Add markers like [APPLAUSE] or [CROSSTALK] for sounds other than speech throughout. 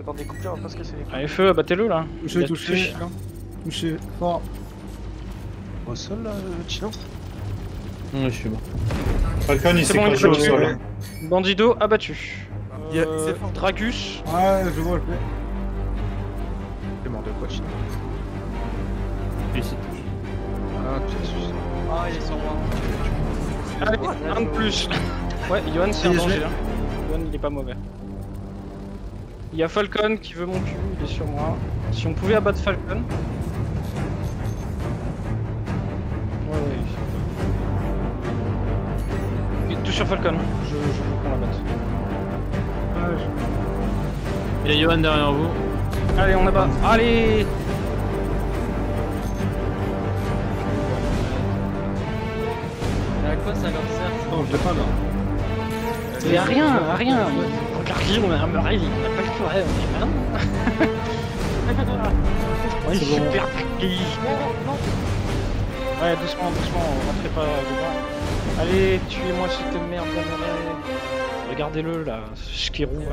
Attendez, coupez, on va pas se casser les couilles. Allez, feu, abattez-le là. Je vais toucher. Touché, fort. Au sol là, Chino Non, je suis mort. Falcon, il s'est bon, au sol. Bandido abattu. Yeah, euh, Dragus. Ouais, je vois le fait. C'est mort de quoi, Chino Ici. Ah, ah, il est sur moi. Allez, un de plus. Ouais, Johan c'est un danger là. Johan il est pas mauvais. Il y a Falcon qui veut mon cul, il est sur moi. Si on pouvait abattre Falcon. Ouais, ouais. Et tout sur Falcon, je, je veux qu'on l'abatte. Ouais, je- Il y a Johan derrière vous. Allez, on abat. Allez à quoi ça leur sert Non, je l'ai pas là. Mais à rien, à rien Regarde qui on a un Murray, il a pas le tour, ouais, on est. [LAUGHS] Ouais, super Ouais, doucement, doucement, rentrez pas dedans. Allez, tuez-moi cette merde d'Amurray. Regardez-le là, ce qui roule.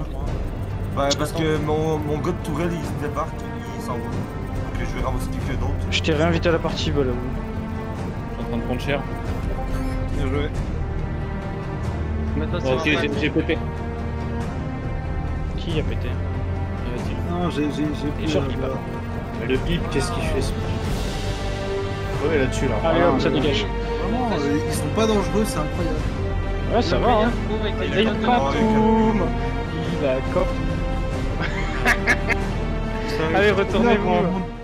Bah, parce que mon, mon gars de tourelle il se débarque, il s'en va. Donc je vais ramasser quelqu'un d'autre. Je t'ai réinvité à la partie, voilà. Je suis en train de prendre cher. Bien joué. Ok, j'ai pété. Qui a pété Vas-y. Non, j'ai il le- va. Mais le pipe, qu'est-ce qu'il fait ce Ouais, là-dessus là. Allez Ah, hop, ça dégage. Vraiment, euh, ils sont pas dangereux, c'est incroyable. Ouais, ça va, hein. Il a Il a cop. [LAUGHS] Allez, retournez-vous.